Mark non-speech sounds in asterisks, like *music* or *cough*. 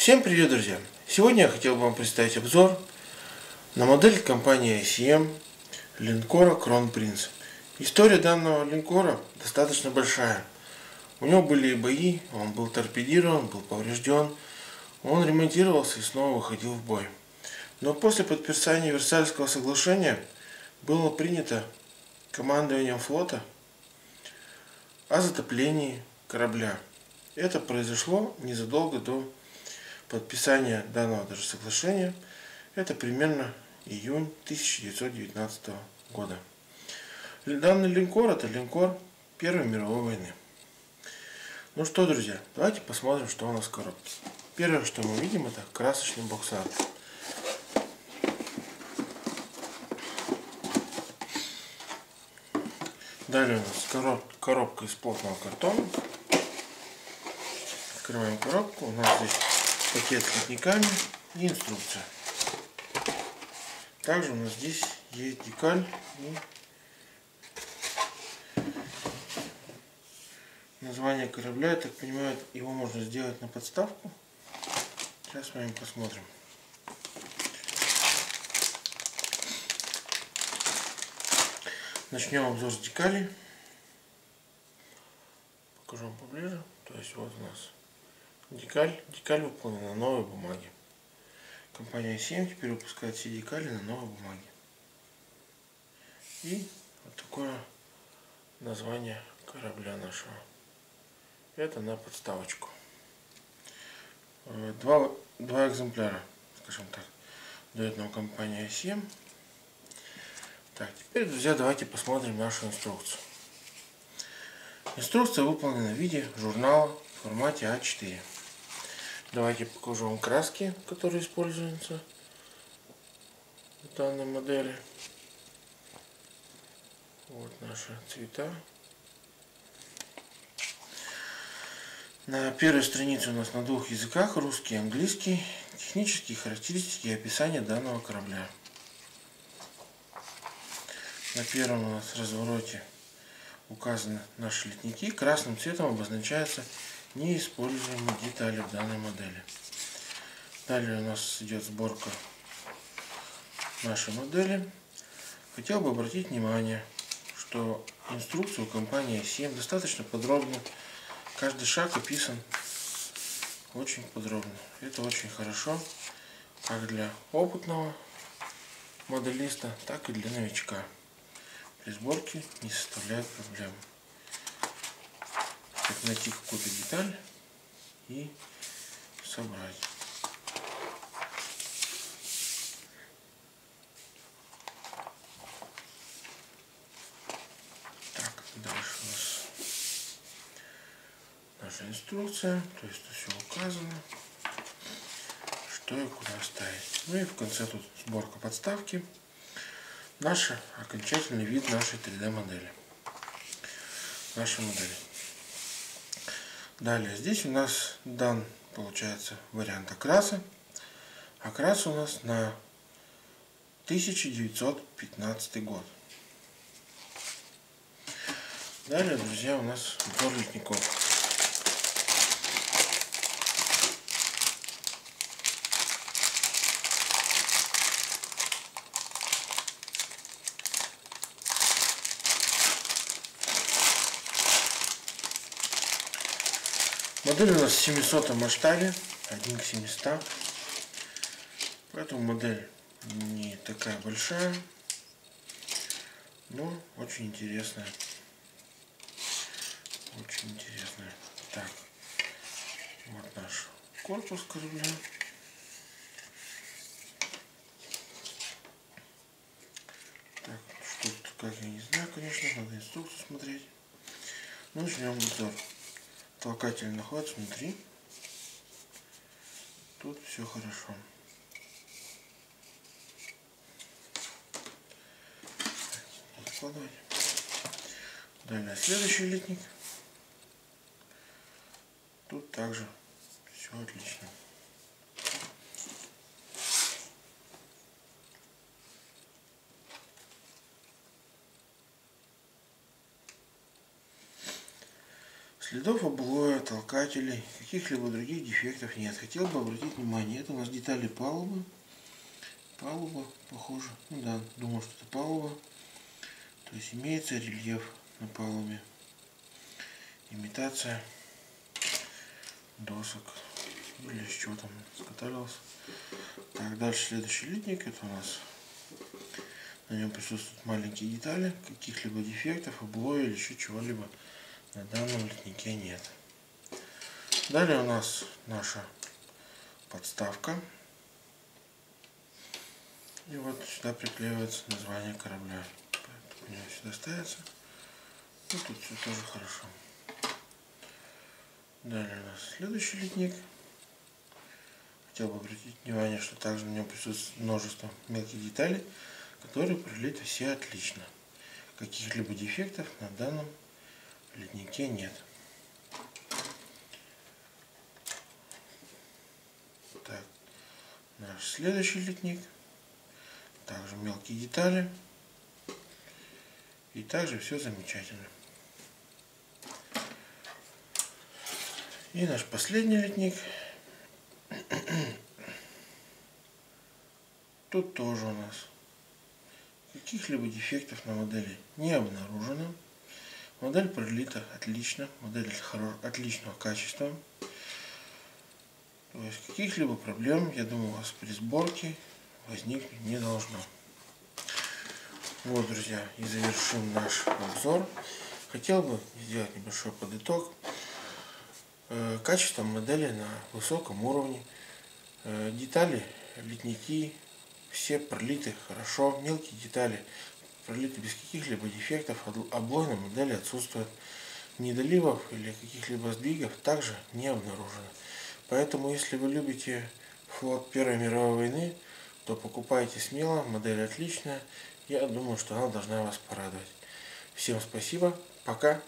Всем привет, друзья! Сегодня я хотел бы вам представить обзор на модель компании ICM линкора Кронпринц. История данного линкора достаточно большая. У него были бои, он был торпедирован, был поврежден, он ремонтировался и снова выходил в бой. Но после подписания Версальского соглашения было принято командованием флота о затоплении корабля. Это произошло незадолго до подписания данного даже соглашения. Это примерно июнь 1919 года. Данный линкор это линкор Первой мировой войны. Ну что, друзья, давайте посмотрим, что у нас в коробке. Первое, что мы видим, это красочный бокс-арт. Далее у нас короб, коробка из плотного картона. Открываем коробку. У нас здесь пакет с литниками и инструкция. Также у нас здесь есть декаль и название корабля. Я так понимаю, его можно сделать на подставку. Сейчас с вами посмотрим. Начнем обзор с декалей. Покажу вам поближе. То есть вот у нас декаль. Декаль выполнена на новой бумаге. Компания 7 теперь выпускает все декали на новой бумаге. И вот такое название корабля нашего. Это на подставочку. Э, два, два экземпляра, скажем так, дает нам компания 7 так, теперь, друзья, давайте посмотрим нашу инструкцию. Инструкция выполнена в виде журнала в формате А4. Давайте покажу вам краски, которые используются в данной модели. Вот наши цвета. На первой странице у нас на двух языках, русский и английский, технические характеристики и описание данного корабля. На первом у нас развороте указаны наши литники. Красным цветом обозначаются неиспользуемые детали в данной модели. Далее у нас идет сборка нашей модели. Хотел бы обратить внимание, что инструкция у компании 7 достаточно подробно. Каждый шаг описан очень подробно. Это очень хорошо как для опытного моделиста, так и для новичка при сборке не составляет проблем. Как найти какую-то деталь и собрать. Так, дальше у нас наша инструкция, то есть все указано, что и куда ставить. Ну и в конце тут сборка подставки наш окончательный вид нашей 3D модели. Нашей модели. Далее, здесь у нас дан, получается, вариант окраса. Окрас у нас на 1915 год. Далее, друзья, у нас мотор литников. Модель у нас в 700 масштабе, 1 к 700. Поэтому модель не такая большая, но очень интересная. Очень интересная. Так, вот наш корпус корабля. Так, что тут, как я не знаю, конечно, надо инструкцию смотреть. Ну, начнем обзор толкательный ход внутри. Тут все хорошо. Откладывать. Далее следующий литник. Тут также все отлично. Следов облоя, толкателей, каких-либо других дефектов нет. Хотел бы обратить внимание, это у нас детали палубы. Палуба, похоже. Ну да, думал, что это палуба. То есть имеется рельеф на палубе. Имитация досок или с чего там скатались. Так, дальше следующий литник. Это у нас на нем присутствуют маленькие детали, каких-либо дефектов, облоя или еще чего-либо на данном литнике нет. Далее у нас наша подставка. И вот сюда приклеивается название корабля. Поэтому у него сюда ставится. И тут все тоже хорошо. Далее у нас следующий литник. Хотел бы обратить внимание, что также на нем присутствует множество мелких деталей, которые пролиты все отлично. Каких-либо дефектов на данном леднике нет. Так, наш следующий ледник. Также мелкие детали. И также все замечательно. И наш последний ледник. *clears throat* Тут тоже у нас каких-либо дефектов на модели не обнаружено. Модель пролита отлично, модель отличного качества. То есть каких-либо проблем, я думаю, у вас при сборке возникнуть не должно. Вот, друзья, и завершим наш обзор. Хотел бы сделать небольшой подыток. Э, качество модели на высоком уровне. Э, детали, литники, все пролиты хорошо. Мелкие детали пролиты без каких-либо дефектов, облой модели отсутствует. Недоливов или каких-либо сдвигов также не обнаружено. Поэтому, если вы любите флот Первой мировой войны, то покупайте смело, модель отличная. Я думаю, что она должна вас порадовать. Всем спасибо, пока.